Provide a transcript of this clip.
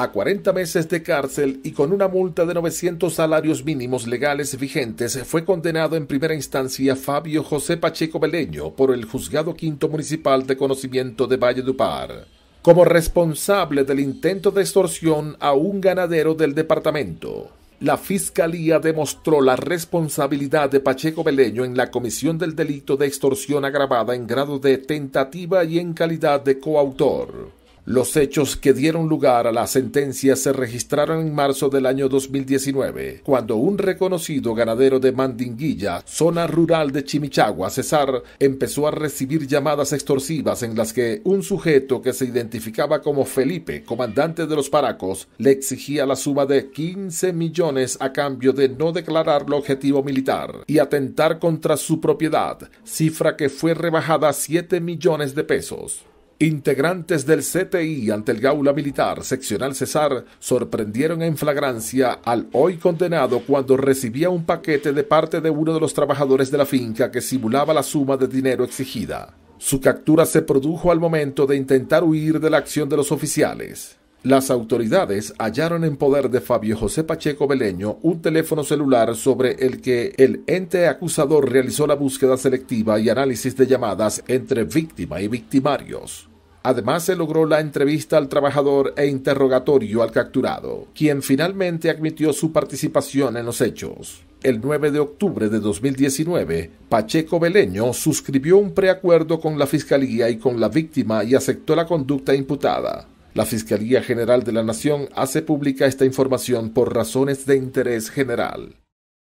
A 40 meses de cárcel y con una multa de 900 salarios mínimos legales vigentes, fue condenado en primera instancia Fabio José Pacheco Beleño por el Juzgado Quinto Municipal de Conocimiento de Valle Dupar, como responsable del intento de extorsión a un ganadero del departamento. La Fiscalía demostró la responsabilidad de Pacheco Beleño en la comisión del delito de extorsión agravada en grado de tentativa y en calidad de coautor. Los hechos que dieron lugar a la sentencia se registraron en marzo del año 2019, cuando un reconocido ganadero de Mandinguilla, zona rural de Chimichagua, Cesar, empezó a recibir llamadas extorsivas en las que un sujeto que se identificaba como Felipe, comandante de los Paracos, le exigía la suma de 15 millones a cambio de no declararlo objetivo militar y atentar contra su propiedad, cifra que fue rebajada a 7 millones de pesos. Integrantes del CTI ante el Gaula Militar Seccional Cesar sorprendieron en flagrancia al hoy condenado cuando recibía un paquete de parte de uno de los trabajadores de la finca que simulaba la suma de dinero exigida. Su captura se produjo al momento de intentar huir de la acción de los oficiales. Las autoridades hallaron en poder de Fabio José Pacheco Beleño un teléfono celular sobre el que el ente acusador realizó la búsqueda selectiva y análisis de llamadas entre víctima y victimarios. Además se logró la entrevista al trabajador e interrogatorio al capturado, quien finalmente admitió su participación en los hechos. El 9 de octubre de 2019, Pacheco Beleño suscribió un preacuerdo con la Fiscalía y con la víctima y aceptó la conducta imputada. La Fiscalía General de la Nación hace pública esta información por razones de interés general.